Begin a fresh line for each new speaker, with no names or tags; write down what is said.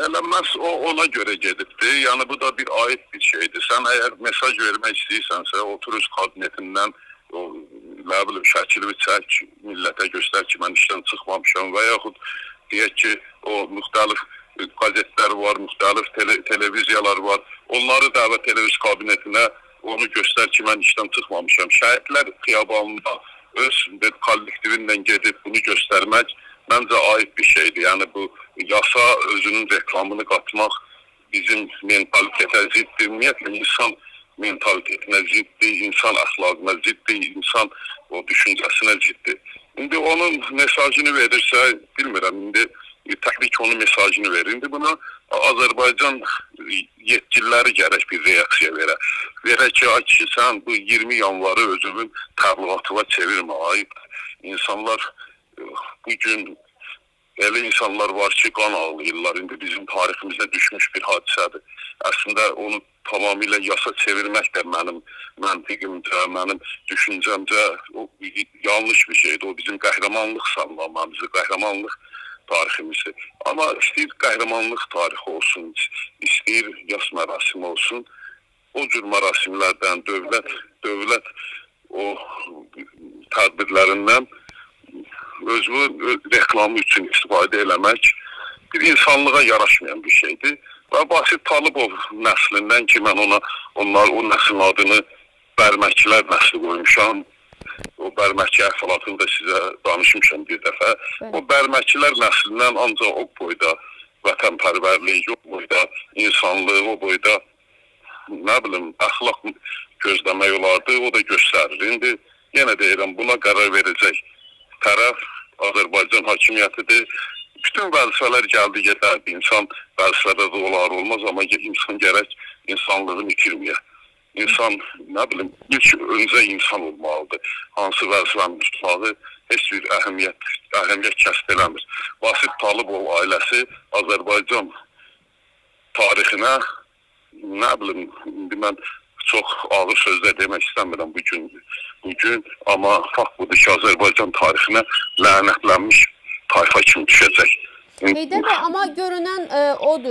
Elə məhz o ona görə gedibdi. Yəni bu da bir ayıb bir şeydir. Sən əgər mesaj vermək istəyirsənsə, otur öz kabinetindən o nə bilim şəkili çək, millətə göstər ki, mən işdən çıxmamışam və yaxud deyək ki, o müxtəlif qəzetlər var, müxtəlif tele, televiziyalar var. Onları dəvət elə öz kabinetinə onu göstər ki, mən işdən çıxmamışam. Şəhidlər xiyabanında öz bir kollektivinlə gedib bunu göstərmək məncə ayıb bir şeydir. Yəni bu yasa özünün reklamını qatmaq bizim mentalitetə ziddir. Ümumiyyətlə insan mentalitetinə ziddir, insan əxlaqına ziddir, insan o düşüncəsinə ziddir. İndi onun mesajını verirsə, bilmirəm, indi təbii ki, onun mesajını verir. İndi buna Azərbaycan yetkililəri gərək bir reaksiya verə. Verə ki, ay kişi, sən bu 20 yanvarı özünün təbliğatıva çevirmə, ayıbdır. İnsanlar bu gün elə insanlar var ki, qan ağlayırlar. İndi bizim tariximizdə düşmüş bir hadisədir. Əslində onu tamamilə yasa çevirmək də mənim məntiqimcə, mənim düşüncəmcə o yanlış bir şeydir. O bizim qəhrəmanlıq sanmamamızı, qəhrəmanlıq tariximizi. Amma istəyir qəhrəmanlıq tarixi olsun, istəyir yas mərasimi olsun. O cür mərasimlərdən dövlət dövlət o tədbirlərindən özünü öz reklamı üçün istifadə eləmək bir insanlığa yaraşmayan bir şeydir. Və Basit Talıbov nəslindən ki, mən ona onlar o nəslin adını Bərməkçilər nəsli qoymuşam. O Bərməkçi əhvalatını da sizə danışmışam bir dəfə.
Bəli.
O Bərməkçilər nəslindən ancaq o boyda vətənpərvərlik, o boyda insanlıq, o boyda nə bilim əxlaq gözləmək olardı, o da göstərir. İndi yenə deyirəm, buna qərar verəcək tərəf Azərbaycan hakimiyyətidir. Bütün vəzifələr gəldi gedərdi. İnsan vəzifədə də olar olmaz, amma insan gərək insanlığını itirməyə. İnsan, nə bilim, ilk öncə insan olmalıdır. Hansı vəzifəni tutmağı heç bir əhəmiyyət, əhəmiyyət kəsb eləmir. Vasif Talıbov ailəsi Azərbaycan tarixinə nə bilim, indi mən çox ağır sözlər demək istəmirəm bu gün. Bu gün amma fakt budur ki, Azərbaycan tarixinə lənətlənmiş tayfa kimi düşəcək.
Heydər bəy, amma görünən e, odur